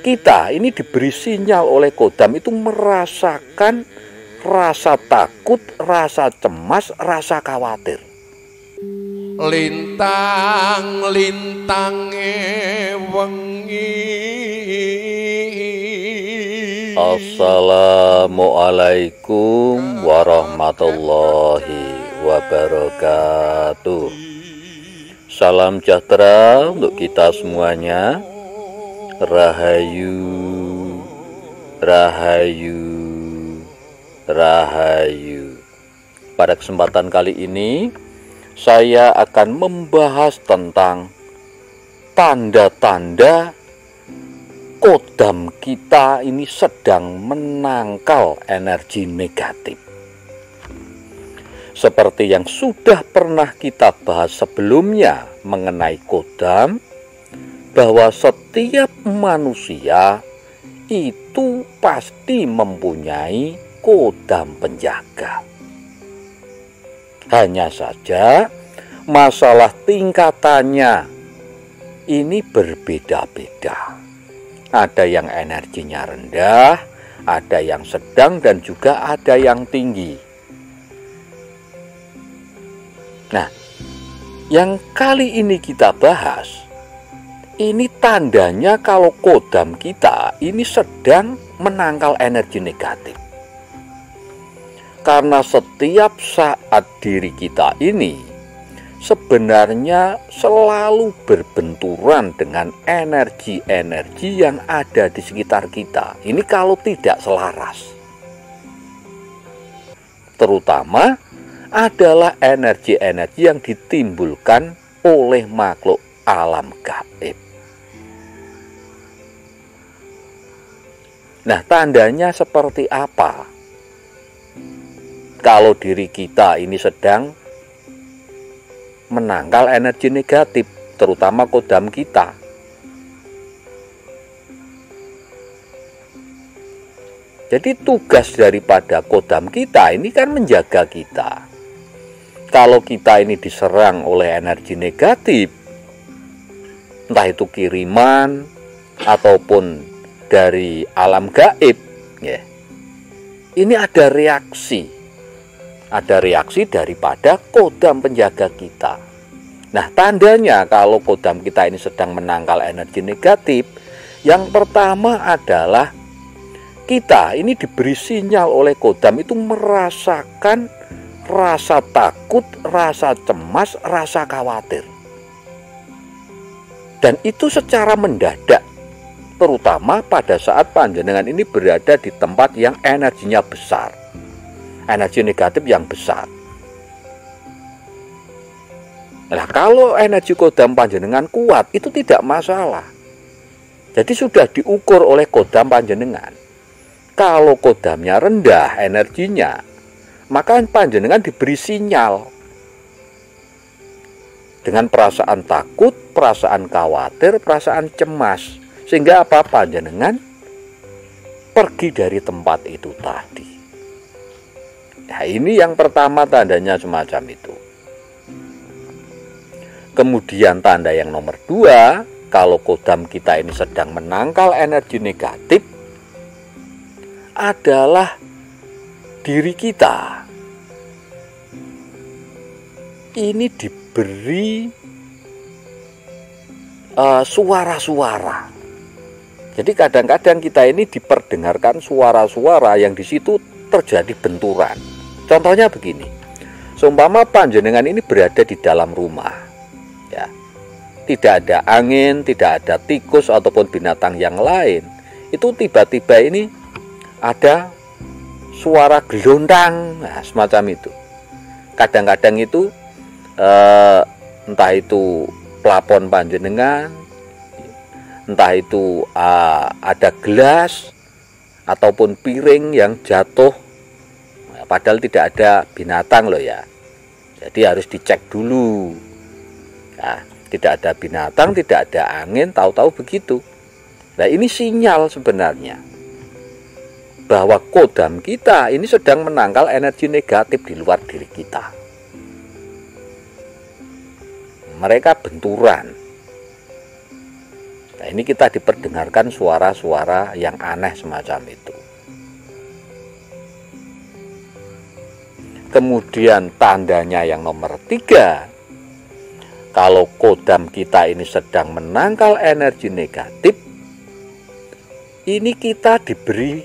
kita ini diberi sinyal oleh kodam itu merasakan rasa takut, rasa cemas, rasa khawatir. Lintang lintang wengi Assalamualaikum warahmatullahi wabarakatuh. Salam sejahtera untuk kita semuanya. Rahayu, Rahayu, Rahayu. Pada kesempatan kali ini, saya akan membahas tentang tanda-tanda kodam kita ini sedang menangkal energi negatif. Seperti yang sudah pernah kita bahas sebelumnya mengenai kodam, bahwa setiap manusia itu pasti mempunyai kodam penjaga. Hanya saja masalah tingkatannya ini berbeda-beda. Ada yang energinya rendah, ada yang sedang dan juga ada yang tinggi. Nah, yang kali ini kita bahas ini tandanya kalau kodam kita ini sedang menangkal energi negatif. Karena setiap saat diri kita ini sebenarnya selalu berbenturan dengan energi-energi yang ada di sekitar kita. Ini kalau tidak selaras. Terutama adalah energi-energi yang ditimbulkan oleh makhluk alam gaib. Nah, tandanya seperti apa? kalau diri kita ini sedang menangkal energi negatif, terutama kodam kita. Jadi tugas daripada kodam kita ini kan menjaga kita. Kalau kita ini diserang oleh energi negatif, entah itu kiriman ataupun dari alam gaib, ya. Ini ada reaksi ada reaksi daripada kodam penjaga kita. Nah, tandanya kalau kodam kita ini sedang menangkal energi negatif, yang pertama adalah kita ini diberi sinyal oleh kodam itu merasakan rasa takut, rasa cemas, rasa khawatir. Dan itu secara mendadak, terutama pada saat panjenengan ini berada di tempat yang energinya besar energi negatif yang besar. Nah, kalau energi kodam panjenengan kuat itu tidak masalah. Jadi sudah diukur oleh kodam panjenengan. Kalau kodamnya rendah energinya, maka panjenengan diberi sinyal dengan perasaan takut, perasaan khawatir, perasaan cemas, sehingga apa panjenengan pergi dari tempat itu tadi. Nah, ini yang pertama tandanya semacam itu. Kemudian tanda yang nomor dua, kalau kodam kita ini sedang menangkal energi negatif, adalah diri kita. Ini diberi uh, suara-suara. Jadi kadang-kadang kita ini diperdengarkan suara-suara yang di situ terjadi benturan. Contohnya begini. Seumpama panjenengan ini berada di dalam rumah. Ya. Tidak ada angin, tidak ada tikus ataupun binatang yang lain. Itu tiba-tiba ini ada suara gelontang, nah, semacam itu. Kadang-kadang itu eh, entah itu plafon panjenengan, entah itu uh, ada gelas ataupun piring yang jatuh. Padahal tidak ada binatang loh ya. Jadi harus dicek dulu. Nah, tidak ada binatang tidak ada angin tahu-tahu begitu. Nah ini sinyal sebenarnya bahwa kodam kita ini sedang menangkal energi negatif di luar diri kita. Mereka benturan Nah, ini kita diperdengarkan suara-suara yang aneh semacam itu. Kemudian tandanya yang nomor tiga, kalau kodam kita ini sedang menangkal energi negatif, ini kita diberi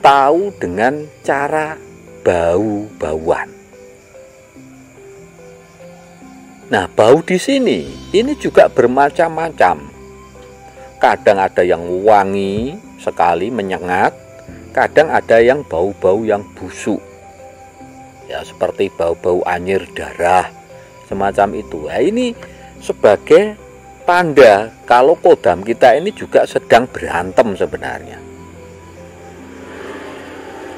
tahu dengan cara bau-bauan. Nah, bau di sini ini juga bermacam-macam. Kadang ada yang wangi sekali menyengat, kadang ada yang bau-bau yang busuk ya seperti bau-bau anyir darah semacam itu. Nah, ini sebagai tanda kalau kodam kita ini juga sedang berantem sebenarnya.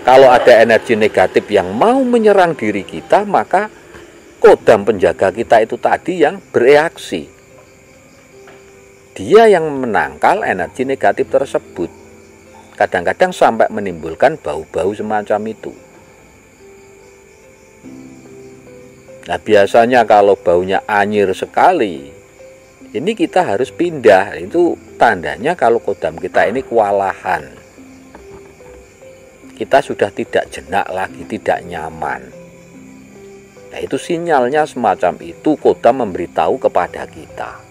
Kalau ada energi negatif yang mau menyerang diri kita, maka kodam penjaga kita itu tadi yang bereaksi. Dia yang menangkal energi negatif tersebut. Kadang-kadang sampai menimbulkan bau-bau semacam itu. Nah biasanya kalau baunya anyir sekali Ini kita harus pindah Itu tandanya kalau kodam kita ini kewalahan Kita sudah tidak jenak lagi, tidak nyaman Nah itu sinyalnya semacam itu kodam memberitahu kepada kita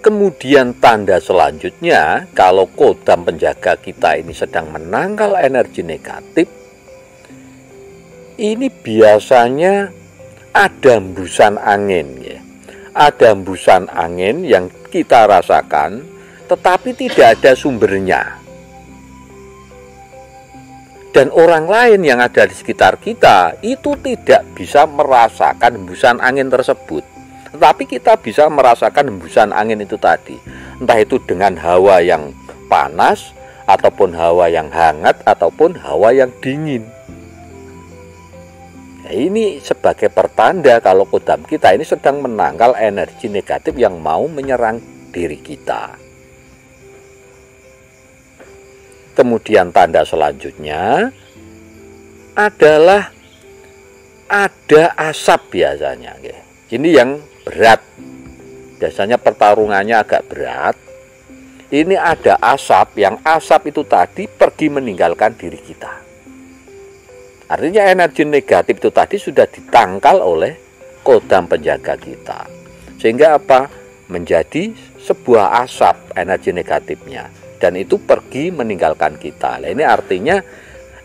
Kemudian tanda selanjutnya Kalau kodam penjaga kita ini sedang menangkal energi negatif ini biasanya ada hembusan angin ya. Ada hembusan angin yang kita rasakan tetapi tidak ada sumbernya. Dan orang lain yang ada di sekitar kita itu tidak bisa merasakan hembusan angin tersebut. Tetapi kita bisa merasakan hembusan angin itu tadi. Entah itu dengan hawa yang panas ataupun hawa yang hangat ataupun hawa yang dingin. Nah, ini sebagai pertanda kalau kodam kita ini sedang menangkal energi negatif yang mau menyerang diri kita. Kemudian tanda selanjutnya adalah ada asap biasanya. Ini yang berat. Biasanya pertarungannya agak berat. Ini ada asap yang asap itu tadi pergi meninggalkan diri kita. Artinya energi negatif itu tadi sudah ditangkal oleh kodam penjaga kita. Sehingga apa? Menjadi sebuah asap energi negatifnya. Dan itu pergi meninggalkan kita. Nah, ini artinya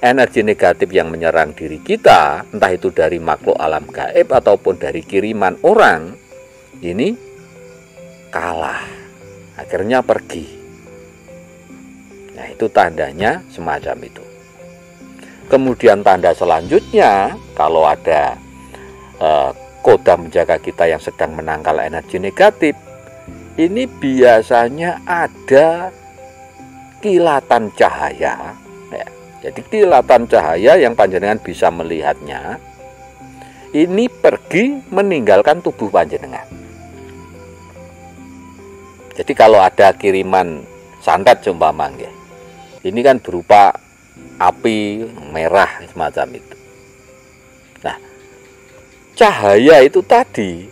energi negatif yang menyerang diri kita, entah itu dari makhluk alam gaib ataupun dari kiriman orang, ini kalah. Akhirnya pergi. Nah, itu tandanya semacam itu. Kemudian tanda selanjutnya kalau ada eh, koda menjaga kita yang sedang menangkal energi negatif, ini biasanya ada kilatan cahaya. Ya, jadi kilatan cahaya yang panjenengan bisa melihatnya ini pergi meninggalkan tubuh panjenengan. Jadi kalau ada kiriman santet umpama ini kan berupa api merah semacam itu. Nah, cahaya itu tadi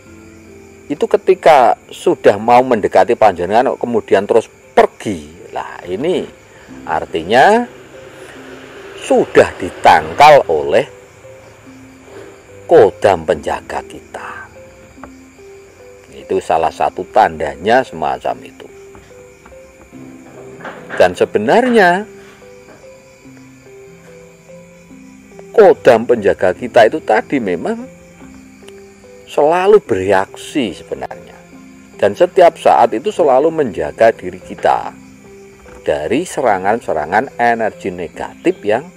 itu ketika sudah mau mendekati panjenengan kemudian terus pergi. Lah, ini artinya sudah ditangkal oleh kodam penjaga kita. Itu salah satu tandanya semacam itu. Dan sebenarnya kodam penjaga kita itu tadi memang selalu bereaksi sebenarnya dan setiap saat itu selalu menjaga diri kita dari serangan-serangan energi negatif yang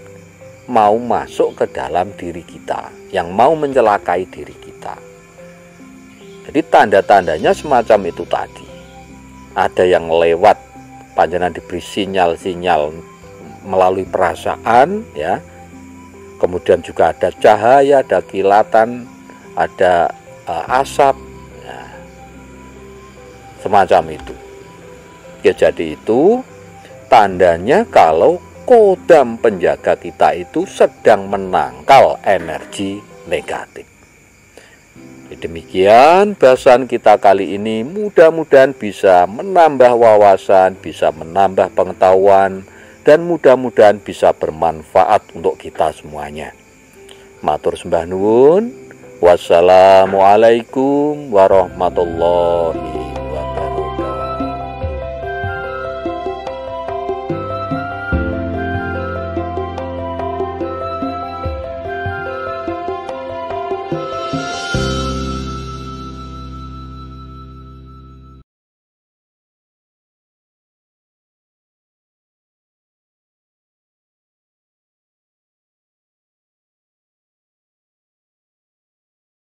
mau masuk ke dalam diri kita yang mau mencelakai diri kita jadi tanda-tandanya semacam itu tadi ada yang lewat panjangan diberi sinyal-sinyal melalui perasaan ya kemudian juga ada cahaya, ada kilatan, ada uh, asap, ya. semacam itu. Ya, jadi itu tandanya kalau kodam penjaga kita itu sedang menangkal energi negatif. Demikian bahasan kita kali ini mudah-mudahan bisa menambah wawasan, bisa menambah pengetahuan, dan mudah-mudahan bisa bermanfaat untuk kita semuanya. Matur sembah nuwun. Wassalamualaikum warahmatullahi